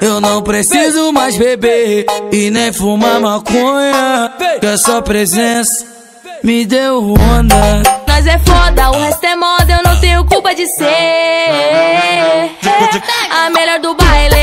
Eu não preciso mais beber e nem fumar maconha. Que a sua presença me deu onda. Nós é foda, o resto é moda, eu não tenho culpa de ser a melhor do baile.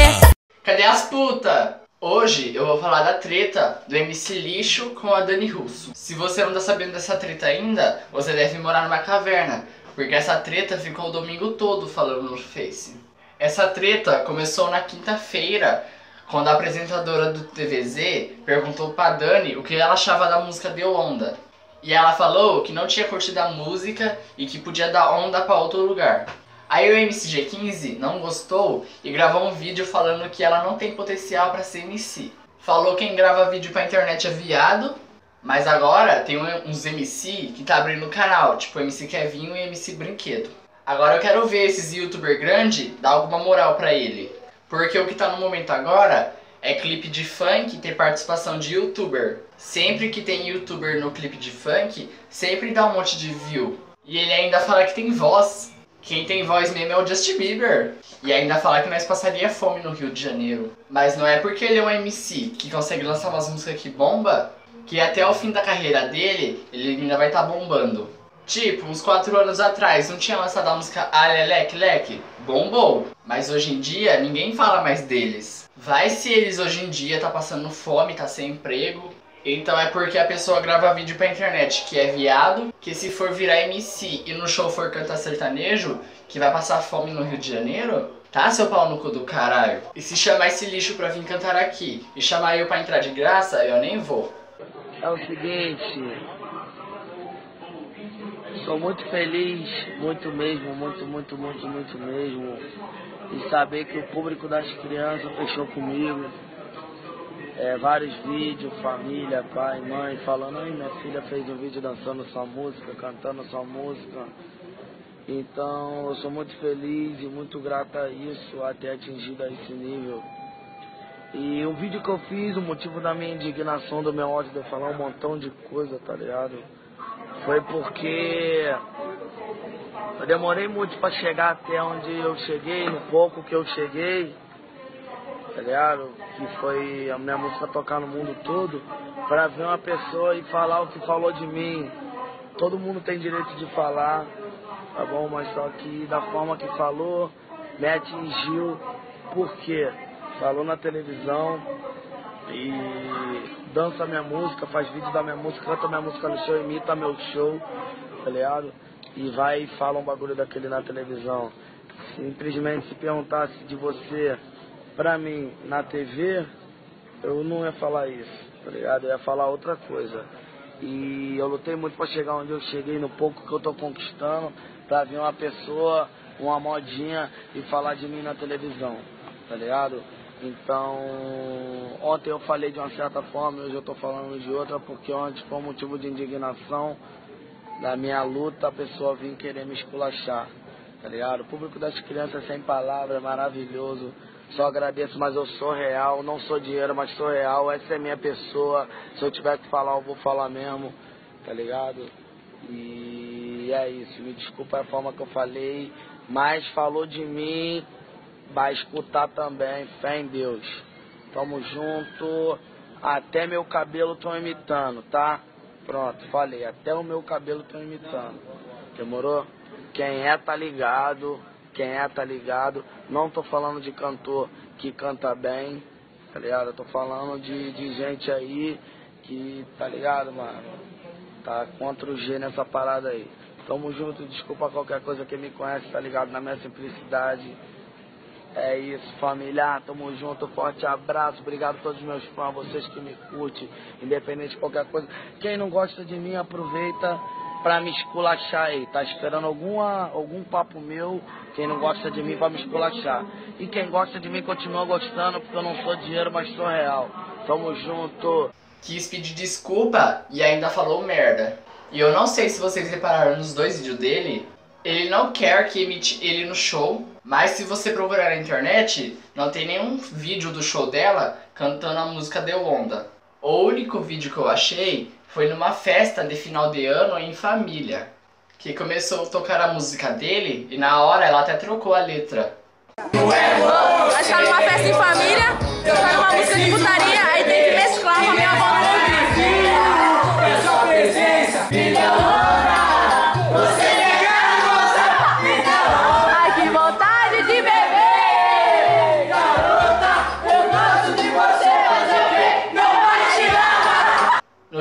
Cadê as puta? Hoje eu vou falar da treta do MC Lixo com a Dani Russo. Se você não tá sabendo dessa treta ainda, você deve morar numa caverna, porque essa treta ficou o domingo todo falando no Face. Essa treta começou na quinta-feira, quando a apresentadora do TVZ perguntou pra Dani o que ela achava da música Deu Onda. E ela falou que não tinha curtido a música e que podia dar onda pra outro lugar. Aí o MCG15 não gostou e gravou um vídeo falando que ela não tem potencial para ser MC. Falou que quem grava vídeo pra internet é viado, mas agora tem uns MC que tá abrindo canal, tipo MC Kevinho e MC Brinquedo. Agora eu quero ver esses youtuber grande dar alguma moral pra ele. Porque o que tá no momento agora é clipe de funk ter participação de youtuber. Sempre que tem youtuber no clipe de funk, sempre dá um monte de view. E ele ainda fala que tem voz. Quem tem voz mesmo é o Justin Bieber. E ainda fala que nós passaria fome no Rio de Janeiro. Mas não é porque ele é um MC que consegue lançar umas músicas que bomba, que até o fim da carreira dele, ele ainda vai estar tá bombando. Tipo, uns 4 anos atrás, não tinha lançado a música Alelec Leque? Bombou. Mas hoje em dia, ninguém fala mais deles. Vai se eles hoje em dia tá passando fome, tá sem emprego, então é porque a pessoa grava vídeo pra internet que é viado, que se for virar MC e no show for cantar sertanejo, que vai passar fome no Rio de Janeiro? Tá, seu pau no cu do caralho? E se chamar esse lixo pra vir cantar aqui e chamar eu pra entrar de graça, eu nem vou. É o seguinte, sou muito feliz, muito mesmo, muito, muito, muito, muito mesmo, em saber que o público das crianças fechou comigo é, vários vídeos, família, pai, mãe, falando, ai minha filha fez um vídeo dançando sua música, cantando sua música. Então eu sou muito feliz e muito grato a isso, a ter atingido a esse nível. E o vídeo que eu fiz, o motivo da minha indignação, do meu ódio de eu falar um montão de coisa, tá ligado? Foi porque eu demorei muito para chegar até onde eu cheguei, no pouco que eu cheguei tá ligado? Que foi a minha música tocar no mundo todo, pra ver uma pessoa e falar o que falou de mim. Todo mundo tem direito de falar, tá bom? Mas só que da forma que falou, me atingiu. Por quê? Falou na televisão e dança minha música, faz vídeo da minha música, canta minha música no show, imita meu show, tá ligado? E vai e fala um bagulho daquele na televisão. Simplesmente se perguntasse de você pra mim, na TV, eu não ia falar isso, tá ligado? Eu ia falar outra coisa. E eu lutei muito para chegar onde eu cheguei, no pouco que eu tô conquistando, pra vir uma pessoa, uma modinha e falar de mim na televisão, tá ligado? Então, ontem eu falei de uma certa forma, hoje eu tô falando de outra, porque ontem foi um motivo de indignação da minha luta, a pessoa vir querer me esculachar, tá ligado? O público das crianças sem palavras, maravilhoso. Só agradeço, mas eu sou real, não sou dinheiro, mas sou real. Essa é minha pessoa. Se eu tiver que falar, eu vou falar mesmo, tá ligado? E é isso. Me desculpa a forma que eu falei, mas falou de mim, vai escutar também. Fé em Deus. Tamo junto. Até meu cabelo estão imitando, tá? Pronto, falei. Até o meu cabelo estão imitando. Demorou? Quem é tá ligado. Quem é tá ligado. Não tô falando de cantor que canta bem, tá ligado? Eu tô falando de, de gente aí que, tá ligado, mano? Tá contra o G nessa parada aí. Tamo junto, desculpa qualquer coisa que me conhece, tá ligado? Na minha simplicidade. É isso, família. Tamo junto, forte abraço. Obrigado a todos os meus fãs, vocês que me curtem, independente de qualquer coisa. Quem não gosta de mim, aproveita pra me esculachar aí. Tá esperando alguma, algum papo meu, quem não gosta de mim pra me esculachar. E quem gosta de mim continua gostando, porque eu não sou dinheiro, mas sou real. Tamo junto. Quis pedir desculpa e ainda falou merda. E eu não sei se vocês repararam nos dois vídeos dele, ele não quer que emite ele no show, mas se você procurar na internet, não tem nenhum vídeo do show dela cantando a música Deu Onda. O único vídeo que eu achei foi numa festa de final de ano em família. Que começou a tocar a música dele e na hora ela até trocou a letra. Que numa festa em família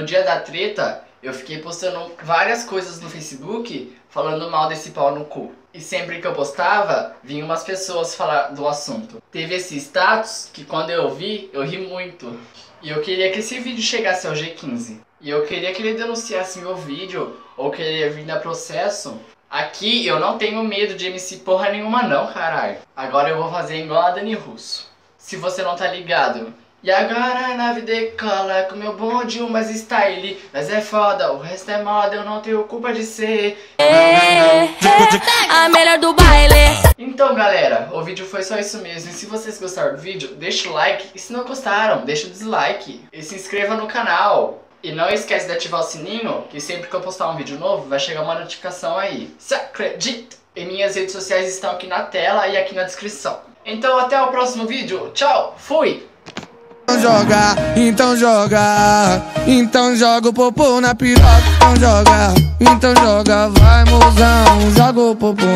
dia da treta, eu fiquei postando várias coisas no Facebook falando mal desse pau no cu. E sempre que eu postava, vinham umas pessoas falar do assunto. Teve esse status que quando eu vi, eu ri muito. E eu queria que esse vídeo chegasse ao G15. E eu queria que ele denunciasse meu vídeo, ou que ele vir dar processo. Aqui eu não tenho medo de MC porra nenhuma não, caralho. Agora eu vou fazer igual a Dani Russo. Se você não tá ligado, e agora a nave decola com meu bonde, umas style Mas é foda, o resto é moda, eu não tenho culpa de ser é, é, A melhor do baile Então galera, o vídeo foi só isso mesmo E se vocês gostaram do vídeo, deixa o like E se não gostaram, deixa o dislike E se inscreva no canal e não esquece de ativar o sininho, que sempre que eu postar um vídeo novo, vai chegar uma notificação aí. Se acredita! E minhas redes sociais estão aqui na tela e aqui na descrição. Então até o próximo vídeo. Tchau, fui! Então joga, então joga, então joga o popô na piroca, então joga, então joga, vai mozão, joga o popô